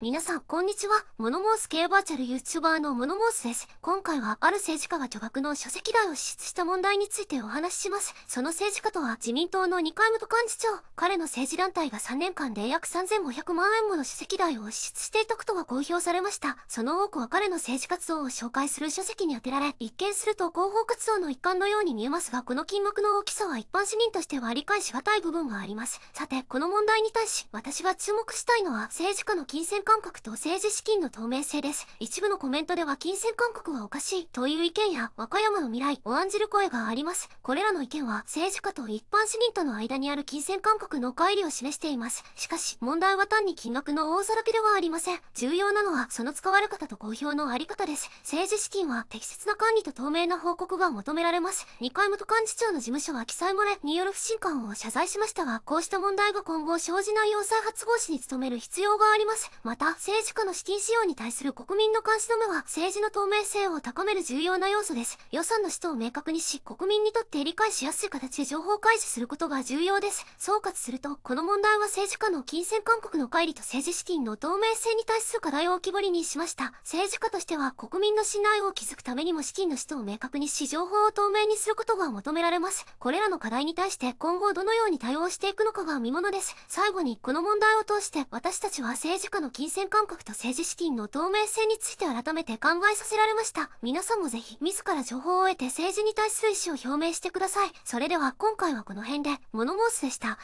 皆さん、こんにちは。モノモース系バーチャル YouTuber のモノモースです。今回は、ある政治家が巨額の書籍代を支出した問題についてお話しします。その政治家とは、自民党の二階元幹事長。彼の政治団体が3年間で約3500万円もの書籍代を支出していたことが公表されました。その多くは彼の政治活動を紹介する書籍に充てられ、一見すると広報活動の一環のように見えますが、この金額の大きさは一般市民としては理解しがたい部分があります。さて、この問題に対し、私が注目したいのは、政治家の金銭感覚と政治資金の透明性です。一部のコメントでは金銭感覚はおかしいという意見や和歌山の未来を案じる声があります。これらの意見は政治家と一般市民との間にある金銭感覚の乖離を示しています。しかし問題は単に金額の大さらけではありません。重要なのはその使われ方と公表のあり方です。政治資金は適切な管理と透明な報告が求められます。二階元幹事長の事務所は記載漏れによる不信感を謝罪しましたが、こうした問題が今後生じないよう再発防止に努める必要があります。また、政治家の資金使用に対する国民の監視の目は政治の透明性を高める重要な要素です。予算の使途を明確にし、国民にとって理解しやすい形で情報開示することが重要です。総括すると、この問題は政治家の金銭勧告の乖離と政治資金の透明性に対する課題を浮き彫りにしました。政治家としては国民の信頼を築くためにも資金の使途を明確にし、情報を透明にすることが求められます。これらの課題に対して今後どのように対応していくのかが見ものです。最後に、この問題を通して私たちは政治家の金銭感覚と政治資金の透明性について改めて考えさせられました。皆さんもぜひ、自ら情報を得て政治に対する意思を表明してください。それでは今回はこの辺で、モノモースでした。